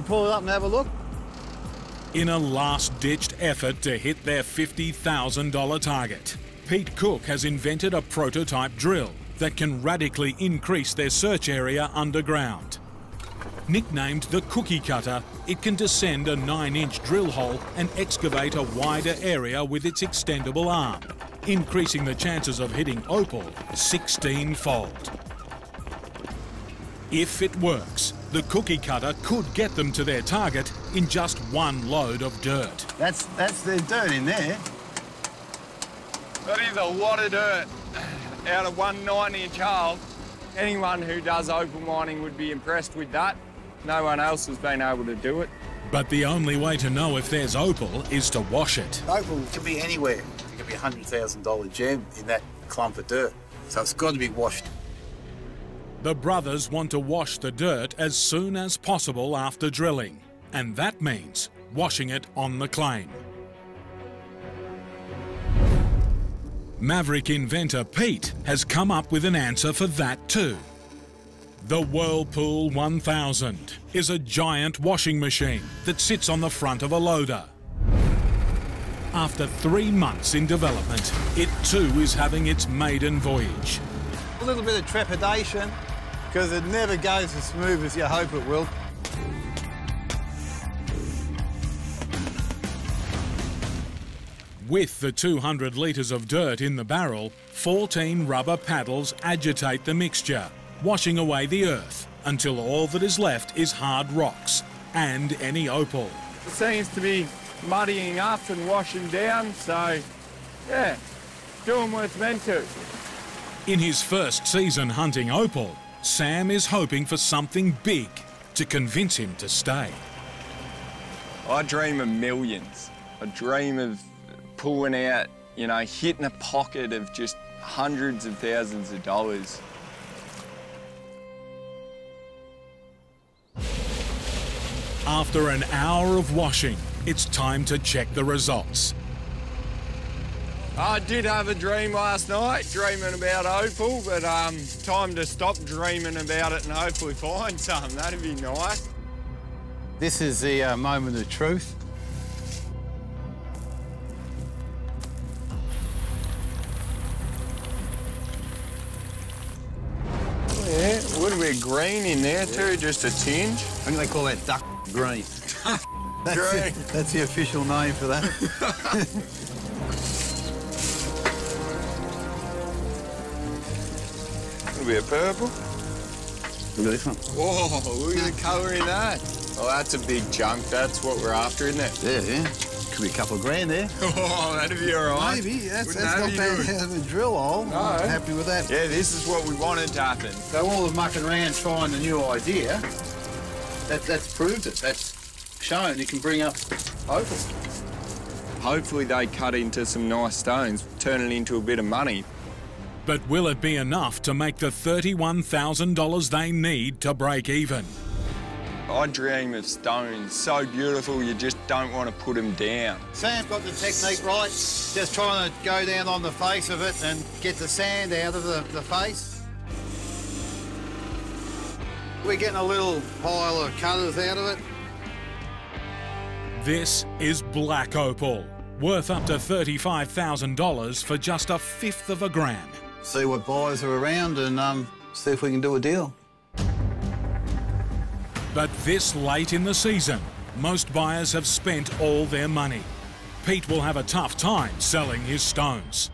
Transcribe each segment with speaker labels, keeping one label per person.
Speaker 1: We'll pull it up and have a look.
Speaker 2: In a last-ditched effort to hit their $50,000 target, Pete Cook has invented a prototype drill that can radically increase their search area underground. Nicknamed the cookie cutter, it can descend a 9-inch drill hole and excavate a wider area with its extendable arm, increasing the chances of hitting opal 16-fold. If it works, the cookie cutter could get them to their target in just one load of dirt.
Speaker 1: That's that's the dirt in there.
Speaker 3: That is a lot of dirt out of one nine-inch hole. Anyone who does opal mining would be impressed with that. No one else has been able to do it.
Speaker 2: But the only way to know if there's opal is to wash it.
Speaker 4: Opal could be anywhere. It could be a $100,000 gem in that clump of dirt. So it's got to be washed.
Speaker 2: The brothers want to wash the dirt as soon as possible after drilling, and that means washing it on the claim. Maverick inventor Pete has come up with an answer for that too. The Whirlpool 1000 is a giant washing machine that sits on the front of a loader. After three months in development, it too is having its maiden voyage.
Speaker 1: A little bit of trepidation because it never goes as smooth as you hope it will.
Speaker 2: With the 200 litres of dirt in the barrel, 14 rubber paddles agitate the mixture, washing away the earth until all that is left is hard rocks and any opal.
Speaker 3: It seems to be muddying up and washing down, so yeah, doing what it's meant to.
Speaker 2: In his first season hunting opal, Sam is hoping for something big to convince him to stay.
Speaker 3: I dream of millions. I dream of pulling out, you know, hitting a pocket of just hundreds of thousands of dollars.
Speaker 2: After an hour of washing, it's time to check the results.
Speaker 3: I did have a dream last night, dreaming about opal, but um, time to stop dreaming about it and hopefully find some. That'd be nice.
Speaker 1: This is the uh, moment of truth.
Speaker 3: Yeah, a little bit green in there too, just a tinge.
Speaker 1: I think they call that duck green. that's,
Speaker 3: Green.
Speaker 1: The, that's the official name for that.
Speaker 3: A little bit of purple.
Speaker 1: Look at this one.
Speaker 3: Whoa, look at the colour in that. Oh, that's a big chunk. That's what we're after, isn't it?
Speaker 1: Yeah, yeah. Could be a couple of grand there.
Speaker 3: Oh, that'd be all right.
Speaker 1: Maybe. That's, that's not
Speaker 3: be
Speaker 1: bad to have a drill hole.
Speaker 3: No.
Speaker 1: I'm happy with that.
Speaker 3: Yeah, this is what we wanted to happen.
Speaker 1: So all the mucking around trying a new idea, that, that's proved it. That's shown you can bring up opal.
Speaker 3: Hopefully they cut into some nice stones, turn it into a bit of money.
Speaker 2: But will it be enough to make the $31,000 they need to break even?
Speaker 3: I dream of stones so beautiful you just don't want to put them down.
Speaker 1: Sam's got the technique right. Just trying to go down on the face of it and get the sand out of the, the face. We're getting a little pile of cutters out of it.
Speaker 2: This is black opal, worth up to $35,000 for just a fifth of a gram.
Speaker 1: See what buyers are around and um, see if we can do a deal.
Speaker 2: But this late in the season, most buyers have spent all their money. Pete will have a tough time selling his stones.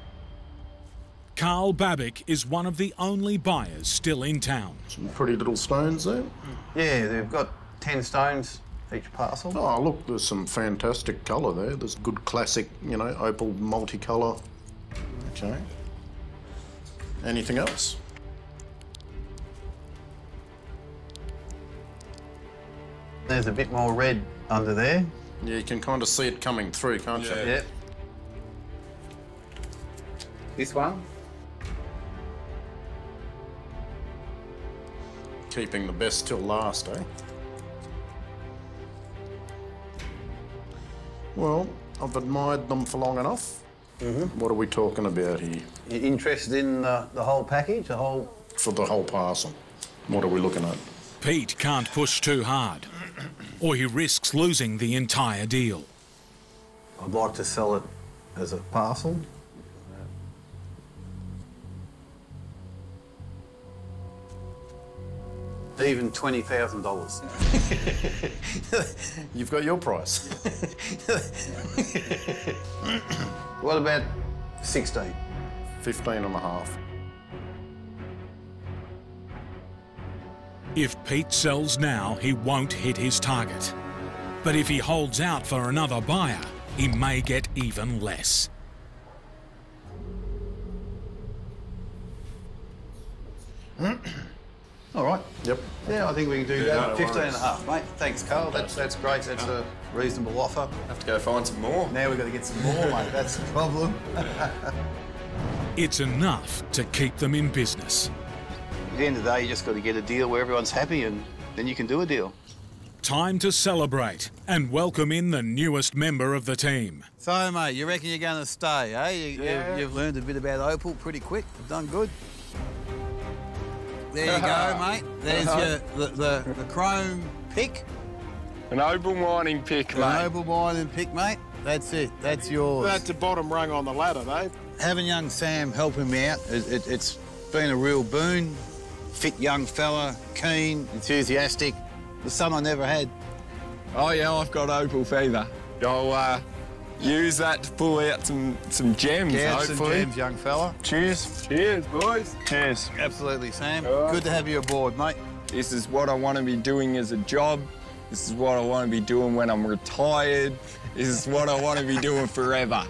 Speaker 2: Carl Babick is one of the only buyers still in town.
Speaker 5: Some pretty little stones there.
Speaker 1: Yeah, they've got 10 stones each parcel.
Speaker 5: Oh, look, there's some fantastic colour there. There's good classic, you know, opal multicolour. Okay. Anything else?
Speaker 1: There's a bit more red under there.
Speaker 5: Yeah, you can kind of see it coming through, can't you?
Speaker 1: Yep. This one?
Speaker 5: Keeping the best till last, eh? Well, I've admired them for long enough. Mm-hmm. What are we talking about here?
Speaker 1: You interested in uh, the whole package, the whole...
Speaker 5: For the whole parcel. What are we looking at?
Speaker 2: Pete can't push too hard. or he risks losing the entire deal.
Speaker 6: I'd like to sell it as a parcel.
Speaker 1: Even twenty thousand dollars.
Speaker 5: You've got your price.
Speaker 1: What about sixteen?
Speaker 5: 15 and a half.
Speaker 2: If Pete sells now, he won't hit his target. But if he holds out for another buyer, he may get even less.
Speaker 1: All right.
Speaker 5: Yep.
Speaker 1: Yeah, I think we can do
Speaker 5: Yeah,
Speaker 1: that.
Speaker 5: no
Speaker 1: 15 and a half, mate. Thanks, Carl. That's, that's great. That's a reasonable offer.
Speaker 3: Have to go find some more.
Speaker 1: Now we've got to get some more, mate. That's the problem.
Speaker 2: It's enough to keep them in business.
Speaker 1: At the end of the day, you just got to get a deal where everyone's happy and then you can do a deal.
Speaker 2: Time to celebrate and welcome in the newest member of the team.
Speaker 1: So, mate, you reckon you're going to stay, eh? You,
Speaker 3: Yeah.
Speaker 1: you, have learned a bit about Opal pretty quick. You've done good. There you go, mate. There's your the, the, the chrome pick,
Speaker 3: An opal mining pick,
Speaker 1: the
Speaker 3: mate.
Speaker 1: noble wine and pick, mate. That's it. That's yours.
Speaker 7: That's the bottom rung on the ladder, Dave.
Speaker 1: Having young Sam helping me out, it, it, it's been a real boon. Fit young fella, keen, enthusiastic. The son I never had.
Speaker 3: Oh yeah, I've got opal fever. I'll uh, use that to pull out some some gems,
Speaker 1: Yeah, some
Speaker 3: hopefully.
Speaker 1: gems, young fella.
Speaker 3: Cheers. Cheers, boys. Cheers.
Speaker 1: Absolutely, Sam.
Speaker 3: All right.
Speaker 1: Good to have you aboard, mate.
Speaker 3: This is what I want to be doing as a job. This is what I want to be doing when I'm retired. This is what I want to be doing forever.